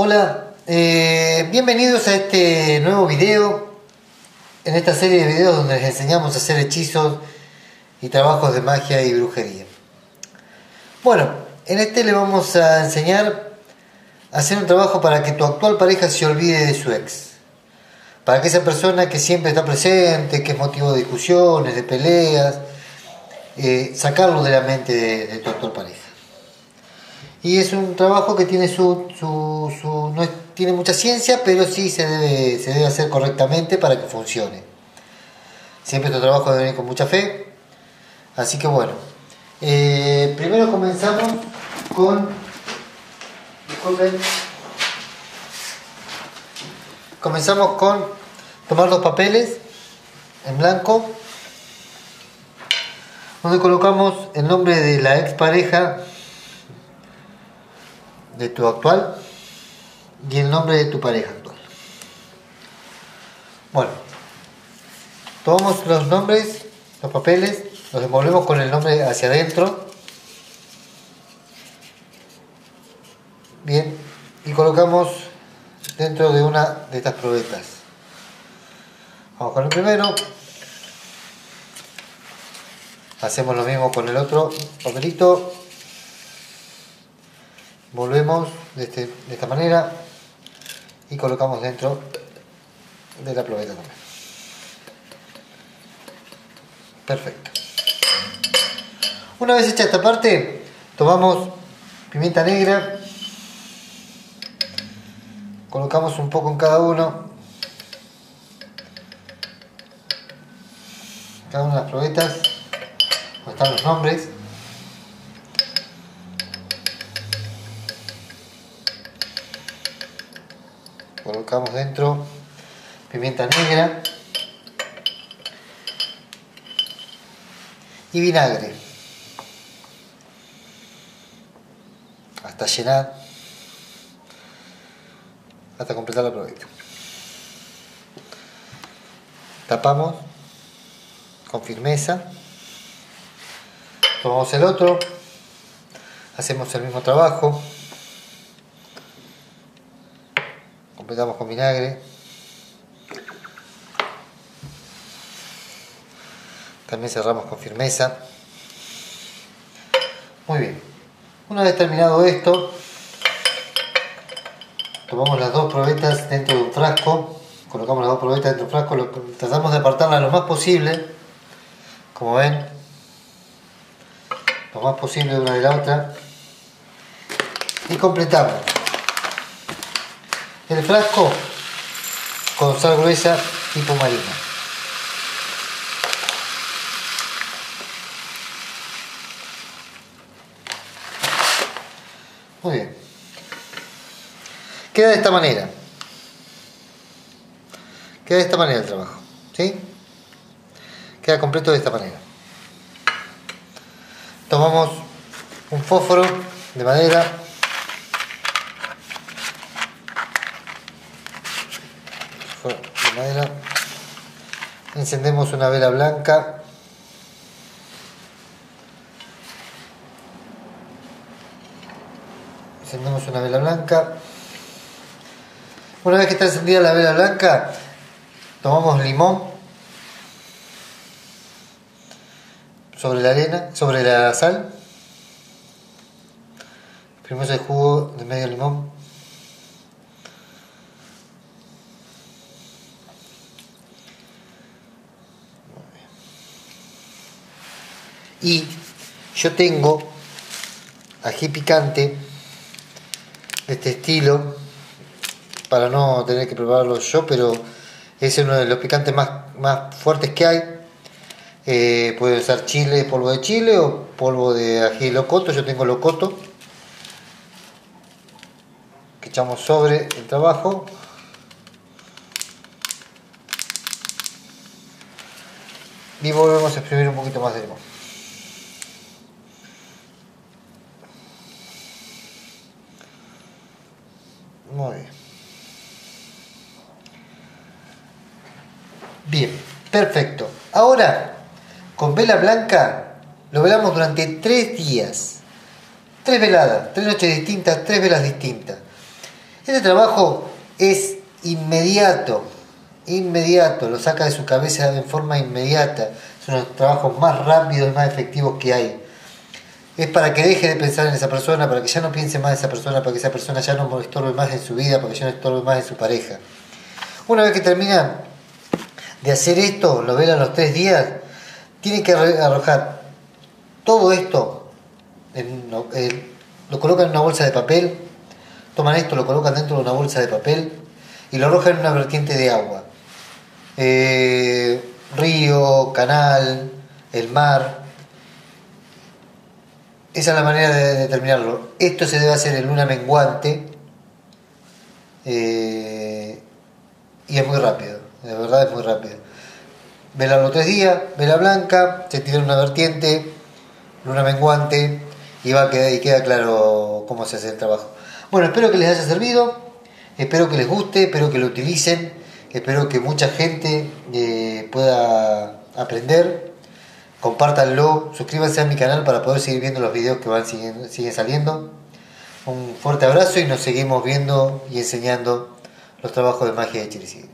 Hola, eh, bienvenidos a este nuevo video, en esta serie de videos donde les enseñamos a hacer hechizos y trabajos de magia y brujería. Bueno, en este le vamos a enseñar a hacer un trabajo para que tu actual pareja se olvide de su ex. Para que esa persona que siempre está presente, que es motivo de discusiones, de peleas, eh, sacarlo de la mente de, de tu actual pareja. Y es un trabajo que tiene su, su, no tiene mucha ciencia, pero sí se debe, se debe hacer correctamente para que funcione. Siempre tu trabajo debe venir con mucha fe. Así que bueno, eh, primero comenzamos con, disculpen, comenzamos con tomar dos papeles en blanco, donde colocamos el nombre de la expareja de tu actual y el nombre de tu pareja actual. Bueno, tomamos los nombres, los papeles, los envolvemos con el nombre hacia adentro. Bien, y colocamos dentro de una de estas probetas. Vamos con el primero. Hacemos lo mismo con el otro papelito volvemos de, este, de esta manera y colocamos dentro de la probeta también. Perfecto. Una vez hecha esta parte, tomamos pimienta negra, colocamos un poco en cada uno, cada una de las probetas, donde están los nombres. Colocamos dentro pimienta negra y vinagre. Hasta llenar hasta completar la probeta tapamos con firmeza. Tomamos el otro. Hacemos el mismo trabajo completamos con vinagre. También cerramos con firmeza. Muy bien. Una vez terminado esto, tomamos las dos probetas dentro de un frasco. Colocamos las dos probetas dentro de un frasco. Tratamos de apartarlas lo más posible. Como ven. Lo más posible de una de la otra. Y completamos el frasco con sal gruesa tipo marina. Muy bien. Queda de esta manera. Queda de esta manera el trabajo. ¿Sí? Queda completo de esta manera. Tomamos un fósforo de madera de madera. Encendemos una vela blanca. Encendemos una vela blanca. Una vez que está encendida la vela blanca, tomamos limón sobre la arena, sobre la sal. Primero el jugo de medio limón. Y yo tengo ají picante de este estilo, para no tener que probarlo yo, pero es uno de los picantes más, más fuertes que hay. Eh, puede usar chile, polvo de chile o polvo de ají locoto. Yo tengo locoto que echamos sobre el trabajo. Y volvemos a exprimir un poquito más de limón. Muy bien. Bien, perfecto. Ahora, con vela blanca, lo velamos durante tres días. Tres veladas, tres noches distintas, tres velas distintas. Este trabajo es inmediato, inmediato, lo saca de su cabeza en forma inmediata. Son los trabajos más rápidos y más efectivos que hay. Es para que deje de pensar en esa persona, para que ya no piense más en esa persona, para que esa persona ya no estorbe más en su vida, para que ya no estorbe más en su pareja. Una vez que termina de hacer esto, lo vela los tres días, tiene que arrojar todo esto, lo colocan en una bolsa de papel, toman esto, lo colocan dentro de una bolsa de papel y lo arrojan en una vertiente de agua. Eh, río, canal, el mar. Esa es la manera de determinarlo. Esto se debe hacer en luna menguante eh, y es muy rápido, de verdad es muy rápido. Velarlo tres días, vela blanca, se tira una vertiente, luna menguante y, va a y queda claro cómo se hace el trabajo. Bueno, espero que les haya servido, espero que les guste, espero que lo utilicen, espero que mucha gente eh, pueda aprender. Compártanlo, suscríbanse a mi canal para poder seguir viendo los videos que van siguen, siguen saliendo. Un fuerte abrazo y nos seguimos viendo y enseñando los trabajos de magia de Chirisigui.